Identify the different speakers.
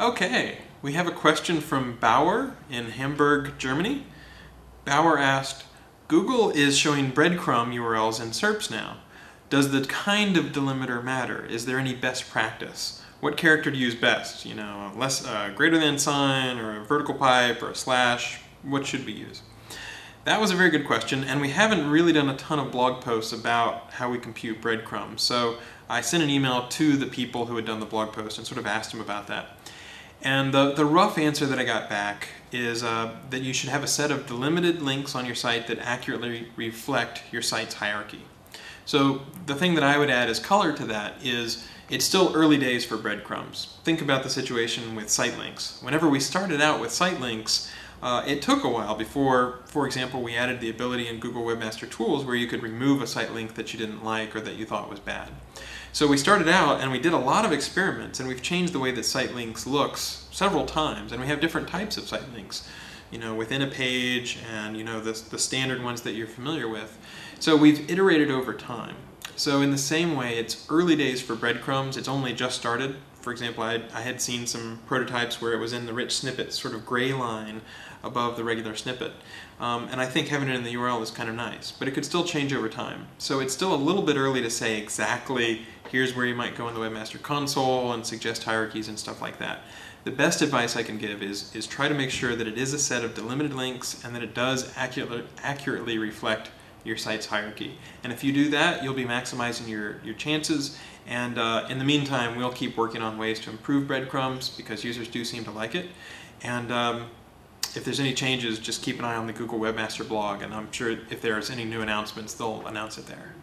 Speaker 1: Okay, we have a question from Bauer in Hamburg, Germany. Bauer asked, Google is showing breadcrumb URLs in SERPs now. Does the kind of delimiter matter? Is there any best practice? What character to use best? You know, less uh, greater than sign or a vertical pipe or a slash? What should we use? That was a very good question, and we haven't really done a ton of blog posts about how we compute breadcrumbs. So I sent an email to the people who had done the blog post and sort of asked them about that. And the, the rough answer that I got back is uh, that you should have a set of delimited links on your site that accurately reflect your site's hierarchy. So the thing that I would add as color to that is it's still early days for breadcrumbs. Think about the situation with site links. Whenever we started out with site links, uh, it took a while before, for example, we added the ability in Google Webmaster Tools where you could remove a site link that you didn't like or that you thought was bad. So we started out and we did a lot of experiments and we've changed the way that site links looks several times and we have different types of site links you know within a page and you know the, the standard ones that you're familiar with. So we've iterated over time. So in the same way it's early days for breadcrumbs, it's only just started. For example, I had, I had seen some prototypes where it was in the rich snippet sort of gray line above the regular snippet. Um, and I think having it in the URL is kind of nice, but it could still change over time. So it's still a little bit early to say exactly here's where you might go in the Webmaster Console and suggest hierarchies and stuff like that. The best advice I can give is, is try to make sure that it is a set of delimited links and that it does accurately reflect your site's hierarchy. And if you do that, you'll be maximizing your, your chances. And uh, in the meantime, we'll keep working on ways to improve breadcrumbs because users do seem to like it. And um, if there's any changes, just keep an eye on the Google Webmaster blog, and I'm sure if there's any new announcements, they'll announce it there.